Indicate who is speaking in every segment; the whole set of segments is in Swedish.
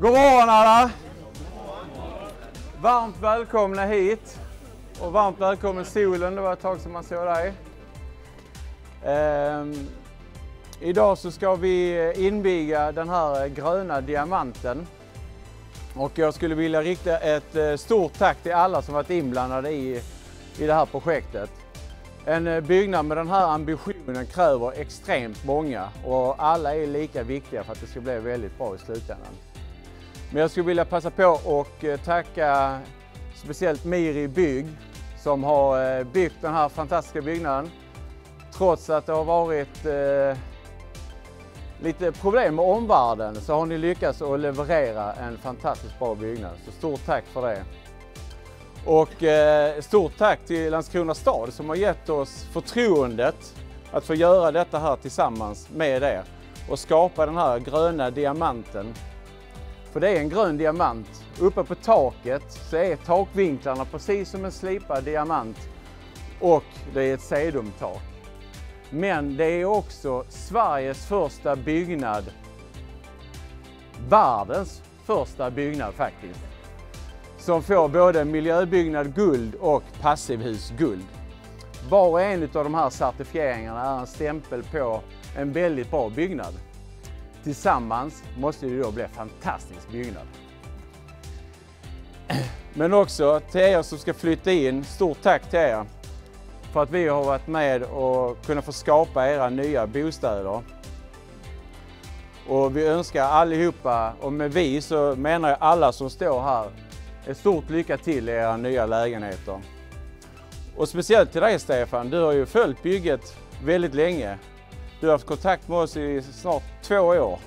Speaker 1: God morgon alla! Varmt välkomna hit och varmt välkommen solen, det var ett tag sedan man såg dig. Ehm, idag så ska vi eh, inviga den här eh, gröna diamanten och jag skulle vilja rikta ett eh, stort tack till alla som varit inblandade i, i det här projektet. En byggnad med den här ambitionen kräver extremt många och alla är lika viktiga för att det ska bli väldigt bra i slutändan. Men jag skulle vilja passa på och eh, tacka speciellt Miri Bygg som har eh, byggt den här fantastiska byggnaden. Trots att det har varit eh, lite problem med omvärlden så har ni lyckats att leverera en fantastiskt bra byggnad. Så stort tack för det. Och eh, stort tack till Landskrona stad som har gett oss förtroendet att få göra detta här tillsammans med er och skapa den här gröna diamanten. För det är en grön diamant. Uppe på taket så är takvinklarna precis som en slipad diamant och det är ett sedumtak. Men det är också Sveriges första byggnad, världens första byggnad faktiskt, som får både miljöbyggnad guld och passivhus guld. Var och en av de här certifieringarna är en stämpel på en väldigt bra byggnad. Tillsammans måste det då bli en fantastisk byggnad. Men också till er som ska flytta in, stort tack till er för att vi har varit med och kunnat få skapa era nya bostäder. Och vi önskar allihopa, och med vi så menar jag alla som står här, ett stort lycka till i era nya lägenheter. Och speciellt till dig Stefan, du har ju följt bygget väldigt länge. Du har haft kontakt med oss i snart två år.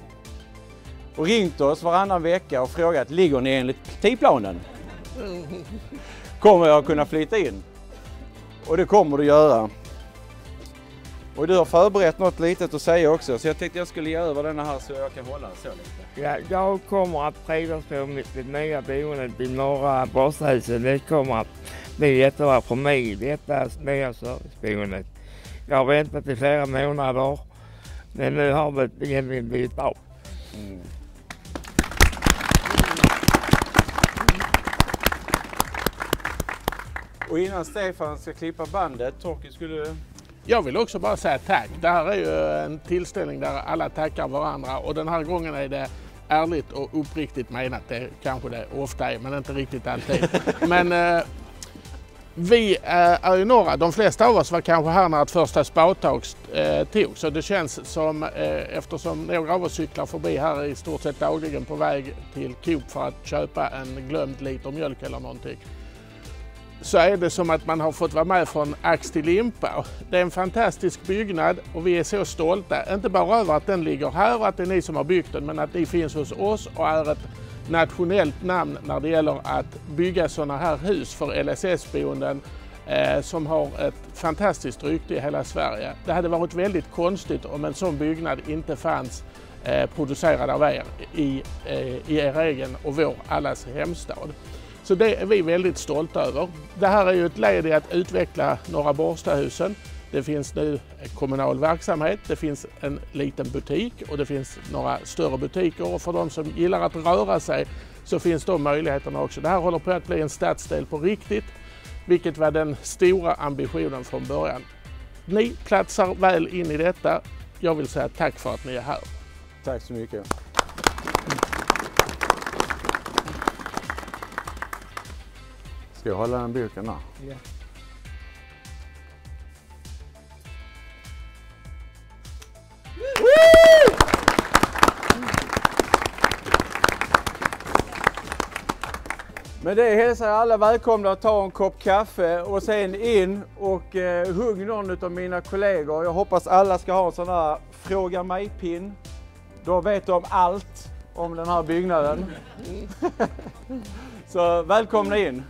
Speaker 1: Och ringt oss varannan vecka och frågat, ligger ni enligt tidplanen? Kommer jag kunna flytta in? Och det kommer du göra. Och du har förberett något litet att säga också så jag tänkte jag skulle ge över denna här så jag kan hålla så lite.
Speaker 2: Ja, jag kommer att trivas på mitt, mitt nya boende vid Norra Borstahuset. Det kommer att bli jättebra för mig, detta nya serviceboendet. Jag har väntat i flera månader men nu har det egentligen blivit bra. Mm.
Speaker 1: Och innan Stefan ska klippa bandet, Torkel skulle
Speaker 3: jag vill också bara säga tack. Det här är ju en tillställning där alla tackar varandra och den här gången är det ärligt och uppriktigt menat. Det kanske det ofta är, men inte riktigt alltid. Men eh, vi eh, är ju några, de flesta av oss var kanske här när ett första spadtag eh, tog. Så det känns som, eh, eftersom några av oss cyklar förbi här i stort sett dagligen på väg till Coop för att köpa en glömd liter mjölk eller någonting så är det som att man har fått vara med från ax till limpa. Det är en fantastisk byggnad och vi är så stolta, inte bara över att den ligger här och att det är ni som har byggt den, men att ni finns hos oss och är ett nationellt namn när det gäller att bygga sådana här hus för LSS-boenden eh, som har ett fantastiskt rykte i hela Sverige. Det hade varit väldigt konstigt om en sån byggnad inte fanns eh, producerad av er i, eh, i er egen och vår allas hemstad. Så det är vi väldigt stolta över. Det här är ju ett led i att utveckla Norra Borstahusen. Det finns nu kommunal verksamhet, det finns en liten butik och det finns några större butiker och för de som gillar att röra sig så finns de möjligheterna också. Det här håller på att bli en stadsdel på riktigt, vilket var den stora ambitionen från början. Ni platsar väl in i detta. Jag vill säga tack för att ni är här.
Speaker 1: Tack så mycket. Ska jag hålla den boken där? Ja. Med det hälsar jag alla välkomna att ta en kopp kaffe och sen in och eh, hugg någon av mina kollegor. Jag hoppas alla ska ha en sån här Fråga mig-pin. Då vet de allt om den här byggnaden. Så välkomna in!